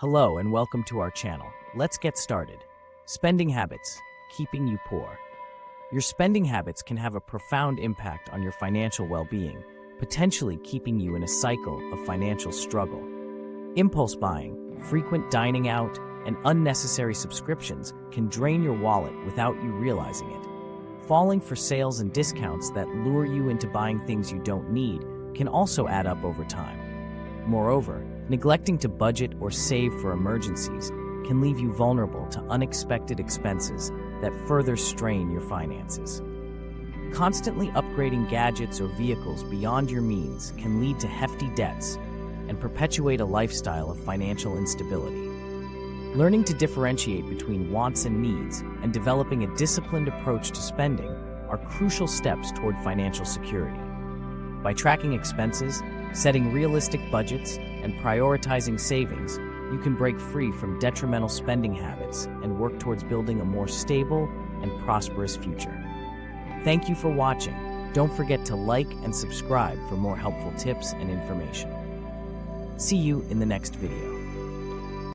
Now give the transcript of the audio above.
Hello and welcome to our channel. Let's get started. Spending habits, keeping you poor. Your spending habits can have a profound impact on your financial well-being, potentially keeping you in a cycle of financial struggle. Impulse buying, frequent dining out, and unnecessary subscriptions can drain your wallet without you realizing it. Falling for sales and discounts that lure you into buying things you don't need can also add up over time. Moreover, neglecting to budget or save for emergencies can leave you vulnerable to unexpected expenses that further strain your finances. Constantly upgrading gadgets or vehicles beyond your means can lead to hefty debts and perpetuate a lifestyle of financial instability. Learning to differentiate between wants and needs and developing a disciplined approach to spending are crucial steps toward financial security. By tracking expenses, setting realistic budgets, and prioritizing savings, you can break free from detrimental spending habits and work towards building a more stable and prosperous future. Thank you for watching. Don't forget to like and subscribe for more helpful tips and information. See you in the next video.